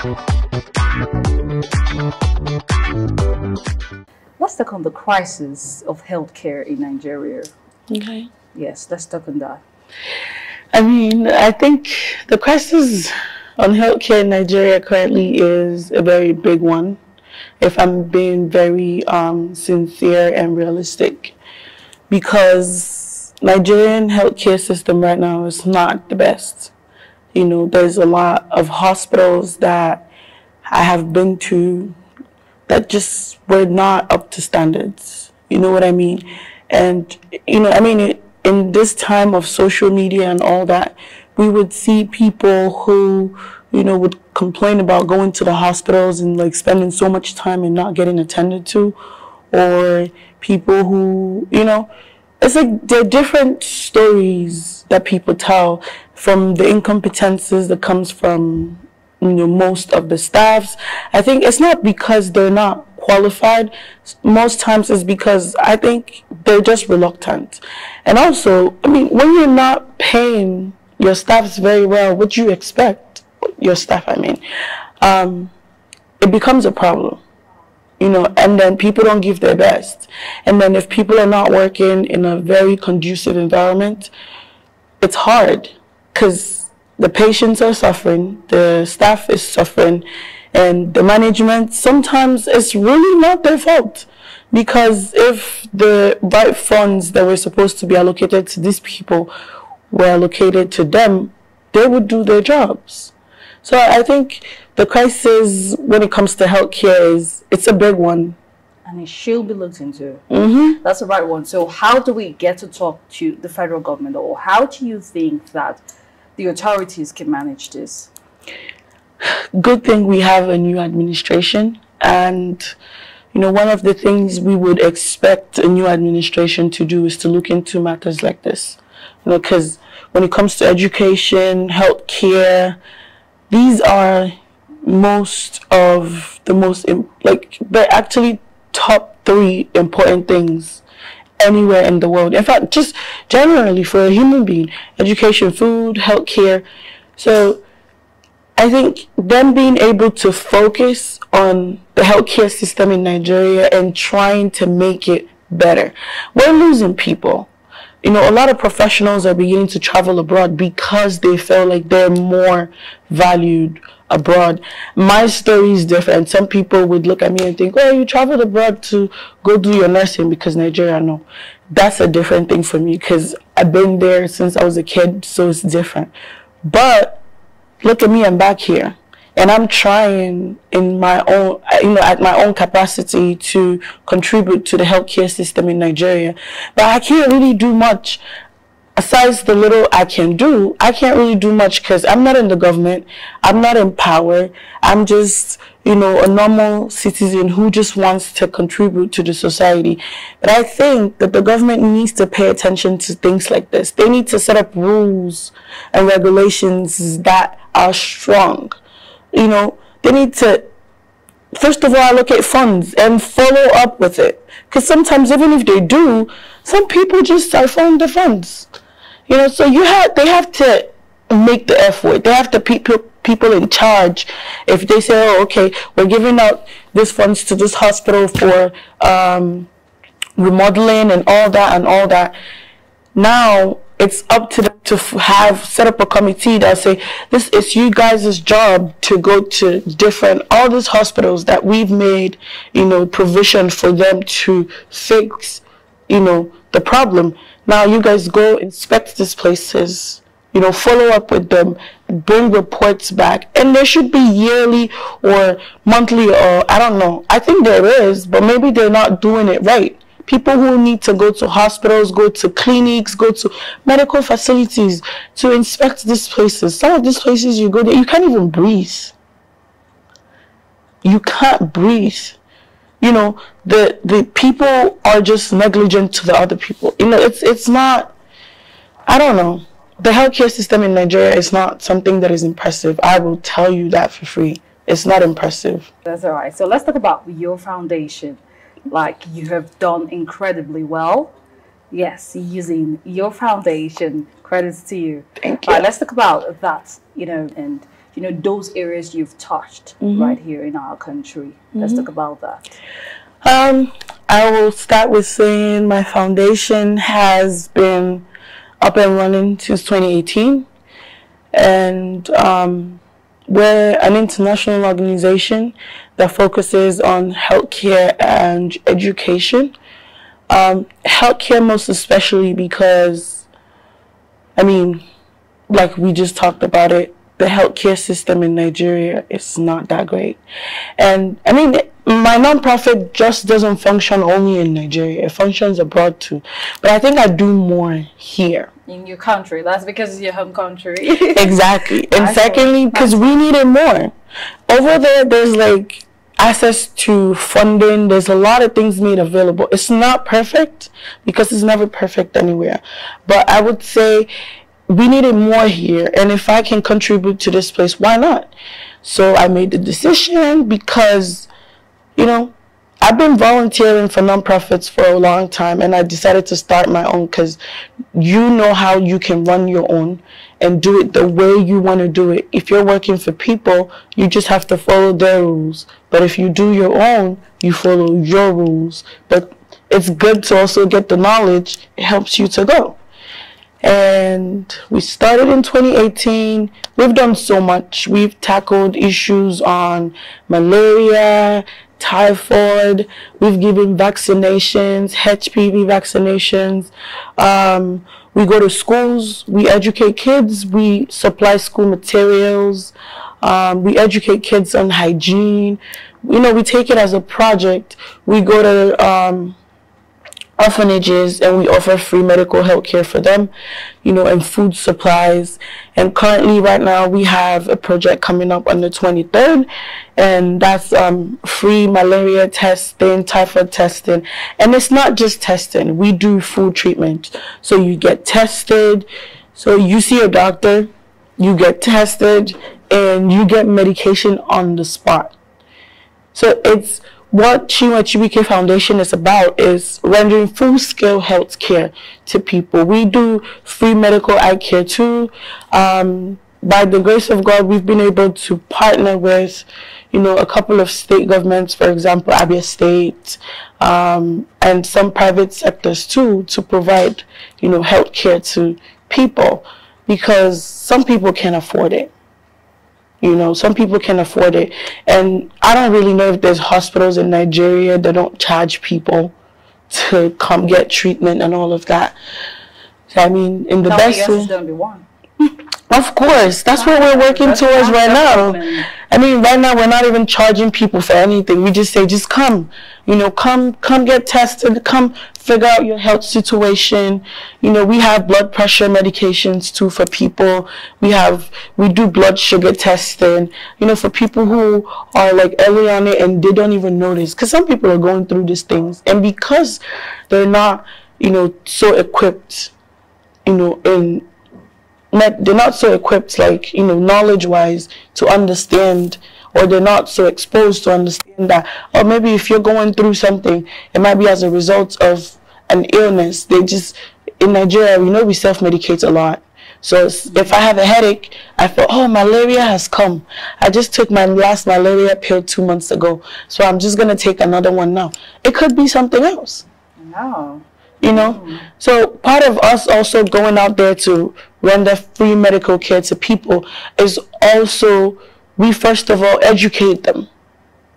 Let's talk on the crisis of healthcare in Nigeria. Okay. Yes, let's talk on that. I mean, I think the crisis on healthcare in Nigeria currently is a very big one, if I'm being very um, sincere and realistic, because Nigerian healthcare system right now is not the best. You know, there's a lot of hospitals that I have been to that just were not up to standards. You know what I mean? And, you know, I mean, in this time of social media and all that, we would see people who, you know, would complain about going to the hospitals and like spending so much time and not getting attended to, or people who, you know, it's like there are different stories that people tell from the incompetences that comes from you know most of the staffs. I think it's not because they're not qualified. Most times it's because i think they're just reluctant. And also i mean when you're not paying your staffs very well what do you expect? Your staff i mean um, it becomes a problem you know and then people don't give their best. And then if people are not working in a very conducive environment it's hard because the patients are suffering, the staff is suffering, and the management sometimes it's really not their fault. Because if the right funds that were supposed to be allocated to these people were allocated to them, they would do their jobs. So I think the crisis when it comes to healthcare is it's a big one. And it should be looked into. Mm-hmm. That's the right one. So how do we get to talk to the federal government or how do you think that the authorities can manage this? Good thing we have a new administration and you know, one of the things we would expect a new administration to do is to look into matters like this. You know, because when it comes to education, healthcare, these are most of the most, like, they're actually top three important things anywhere in the world. In fact, just generally for a human being, education, food, healthcare. So I think them being able to focus on the healthcare system in Nigeria and trying to make it better. We're losing people. You know, a lot of professionals are beginning to travel abroad because they feel like they're more valued abroad. My story is different. Some people would look at me and think, oh, you traveled abroad to go do your nursing because Nigeria. No, that's a different thing for me because I've been there since I was a kid, so it's different. But look at me, I'm back here. And I'm trying in my own, you know, at my own capacity to contribute to the healthcare system in Nigeria. But I can't really do much besides the little I can do, I can't really do much because I'm not in the government. I'm not in power. I'm just, you know, a normal citizen who just wants to contribute to the society. But I think that the government needs to pay attention to things like this. They need to set up rules and regulations that are strong. You know, they need to first of all allocate funds and follow up with it. Because sometimes even if they do, some people just siphon the funds. You know, so you have they have to make the effort. They have to people people in charge. If they say, "Oh, okay, we're giving out this funds to this hospital for um, remodeling and all that and all that," now it's up to them to have set up a committee that say this is you guys' job to go to different all these hospitals that we've made you know provision for them to fix you know the problem now you guys go inspect these places, you know, follow up with them, bring reports back. And there should be yearly or monthly or I don't know. I think there is, but maybe they're not doing it right. People who need to go to hospitals, go to clinics, go to medical facilities to inspect these places. Some of these places you go there, you can't even breathe. You can't breathe. You know the the people are just negligent to the other people. You know it's it's not i don't know. The healthcare system in nigeria is not something that is impressive. I will tell you that for free. It's not impressive. That's all right. So let's talk about your foundation like you have done incredibly well yes using your foundation credits to you thank you right let's talk about that you know and you know those areas you've touched Mm-hmm. right here in our country. Let's talk about that. Um, I will start with saying my foundation has been up and running since 2018, and um, we're an international organization that focuses on healthcare and education. Um, healthcare, most especially because, I mean, like we just talked about it, the healthcare system in Nigeria is not that great. And I mean, my nonprofit just doesn't function only in Nigeria, it functions abroad too. But I think I do more here. In your country, that's because it's your home country. Exactly. And secondly, because we need it more. Over there, there's like access to funding. There's a lot of things made available. It's not perfect because it's never perfect anywhere. But I would say we need it more here. And if I can contribute to this place, why not? So I made the decision because, you know, I've been volunteering for nonprofits for a long time and I decided to start my own because you know how you can run your own and do it the way you want to do it. If you're working for people, you just have to follow their rules. But if you do your own, you follow your rules. But it's good to also get the knowledge, it helps you to go. And we started in 2018. We've done so much. We've tackled issues on malaria, typhoid. We've given vaccinations, HPV vaccinations. Um, we go to schools. We educate kids. We supply school materials. Um, we educate kids on hygiene. You know, we take it as a project. We go to um, orphanages and we offer free medical health care for them, you know, and food supplies. And currently, right now, we have a project coming up on the 23rd, and that's um, free malaria testing, typhoid testing. And it's not just testing, we do food treatment. So you get tested, so you see a doctor, you get tested, and you get medication on the spot. So it's what Chinwe Chibuike Foundation is about is rendering full scale health care to people. We do free medical eye care too. Um, by the grace of God, we've been able to partner with, you know, a couple of state governments, for example, Abia State, um, and some private sectors too, to provide, you know, health care to people because some people can't afford it. You know, some people can afford it. And I don't really know if there's hospitals in Nigeria that don't charge people to come get treatment and all of that. So, I mean, in the me, best way. be one. Of course, that's what we're working That's towards right now. I mean, right now we're not even charging people for anything. We just say, just come, you know, come, come get tested, come figure out your health situation. You know, we have blood pressure medications too for people. We have, we do blood sugar testing, you know, for people who are like early on it and they don't even notice. Cause some people are going through these things and because they're not, you know, so equipped, you know, in they're not so equipped, like, you know, knowledge wise to understand, or they're not so exposed to understand that, or maybe if you're going through something, it might be as a result of an illness. They just, in Nigeria, we know we self medicate a lot. So if I have a headache, I feel, oh, malaria has come. I just took my last malaria pill two months ago. So I'm just going to take another one now. It could be something else No. You know? So part of us also going out there to render free medical care to people is also we first of all educate them.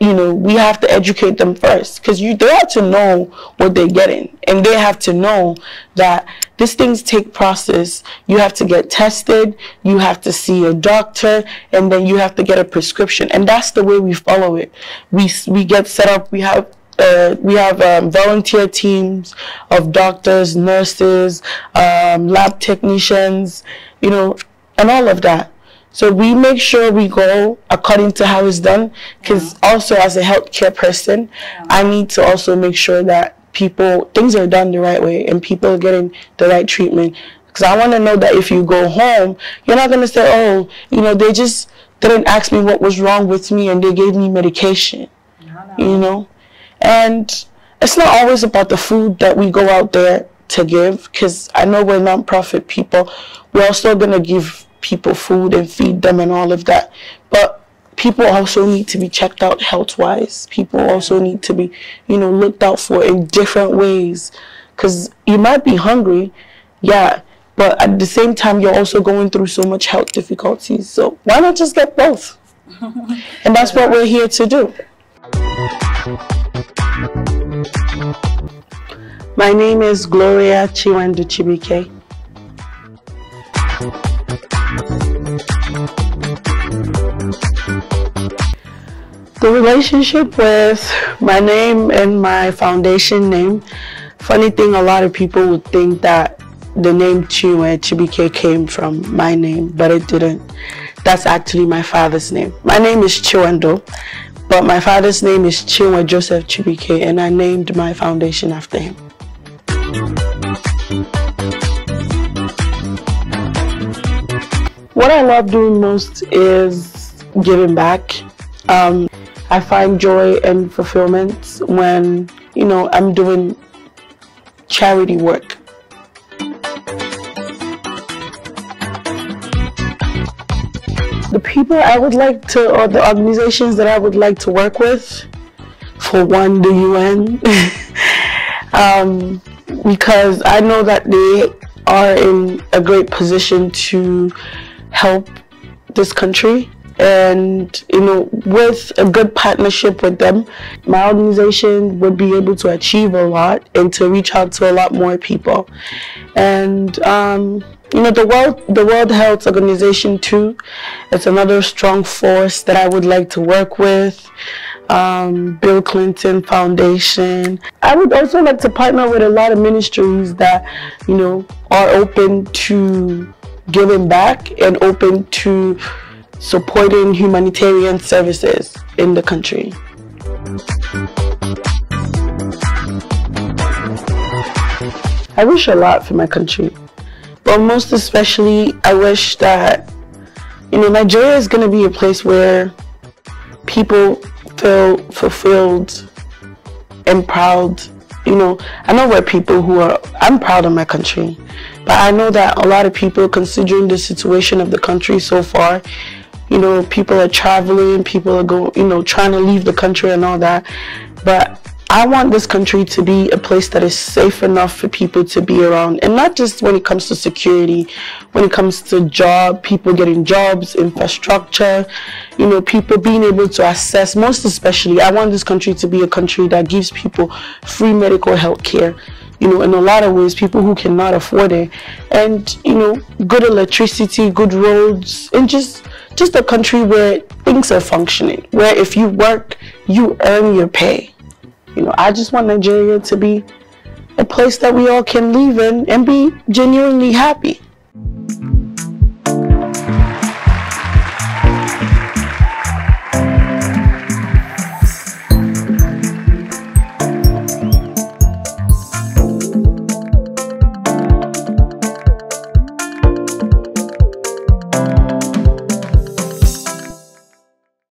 You know we have to educate them first because you they have to know what they're getting and they have to know that these things take process. You have to get tested you have to see a doctor and then you have to get a prescription and that's the way we follow it. We we get set up we have uh, we have um, volunteer teams of doctors, nurses, um, lab technicians, you know, and all of that. So we make sure we go according to how it's done. Because also, as a healthcare person, I need to also make sure that people things are done the right way and people are getting the right treatment. Because I want to know that if you go home, you're not gonna say, "Oh, you know, they just didn't ask me what was wrong with me and they gave me medication." No, no. you know and it's not always about the food that we go out there to give because i know we're non-profit people we're also going to give people food and feed them and all of that. But people also need to be checked out health wise. People also need to be, you know, looked out for in different ways. Because you might be hungry, yeah, but at the same time, you're also going through so much health difficulties. So why not just get both? and that's what we're here to do. My name is Gloria Chiwendu Chibuike. The relationship with my name and my foundation name, funny thing, a lot of people would think that the name Chinwe Chibuike came from my name, but it didn't. That's actually my father's name. My name is Chiwendo, but my father's name is Chinwe Joseph Chibuike, and I named my foundation after him. What I love doing most is giving back. Um, I find joy and fulfillment when, you know, I'm doing charity work. People I would like to, or the organizations that I would like to work with, for one, the UN, um, because I know that they are in a great position to help this country. And you know with a good partnership with them my organization would be able to achieve a lot and to reach out to a lot more people. And um, you know the world the world health organization too it's another strong force that i would like to work with um, bill clinton foundation i would also like to partner with a lot of ministries that you know are open to giving back and open to supporting humanitarian services in the country. I wish a lot for my country, but most especially, I wish that, you know, Nigeria is going to be a place where people feel fulfilled and proud. You know, I know we're people who are, I'm proud of my country, but I know that a lot of people, considering the situation of the country so far, you know, people are traveling, people are going, you know, trying to leave the country and all that. But I want this country to be a place that is safe enough for people to be around. And not just when it comes to security, when it comes to job, people getting jobs, infrastructure, you know, people being able to access, most especially, I want this country to be a country that gives people free medical health care you know, in a lot of ways, people who cannot afford it, and you know, good electricity, good roads, and just just a country where things are functioning, where if you work, you earn your pay. You know, I just want Nigeria to be a place that we all can live in and be genuinely happy.